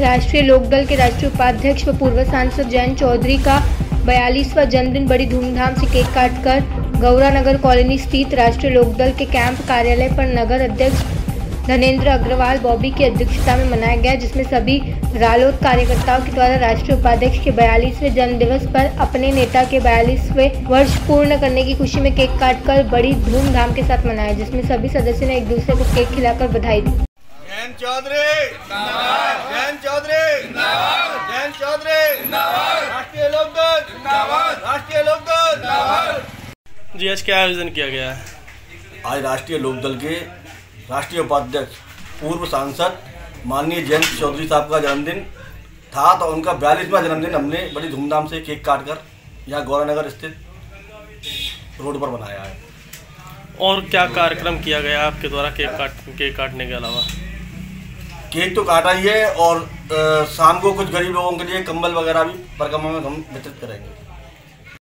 राष्ट्रीय लोकदल के राष्ट्रीय उपाध्यक्ष व पूर्व सांसद जयंत चौधरी का बयालीसवा जन्मदिन, बड़ी धूमधाम से केक काटकर गौरा नगर कॉलोनी स्थित राष्ट्रीय लोकदल के कैंप कार्यालय पर नगर अध्यक्ष धनेन्द्र अग्रवाल बॉबी की अध्यक्षता में मनाया गया, जिसमें सभी रालोद कार्यकर्ताओं के द्वारा राष्ट्रीय उपाध्यक्ष के बयालीसवें जन्म दिवस पर अपने नेता के बयालीसवें वर्ष पूर्ण करने की खुशी में केक काटकर बड़ी धूमधाम के साथ मनाया, जिसमें सभी सदस्यों ने एक दूसरे को केक खिलाकर बधाई दी। चौधरी जैन चौधरी राष्ट्रीय लोकदल राष्ट्रीय लोकदल जी आज क्या आयोजन किया गया है? आज राष्ट्रीय लोकदल के राष्ट्रीय उपाध्यक्ष पूर्व सांसद माननीय जयंत चौधरी साहब का जन्मदिन था तो उनका बयालीसवा जन्मदिन हमने बड़ी धूमधाम से केक काट कर यहाँ गौरानगर स्थित रोड पर बनाया है। और क्या कार्यक्रम किया गया आपके द्वारा केक काट केक काटने के अलावा? केक तो काटा ही है और शाम को कुछ गरीब लोगों के लिए कंबल वगैरह भी परिक्रमा में हम वितरित करेंगे।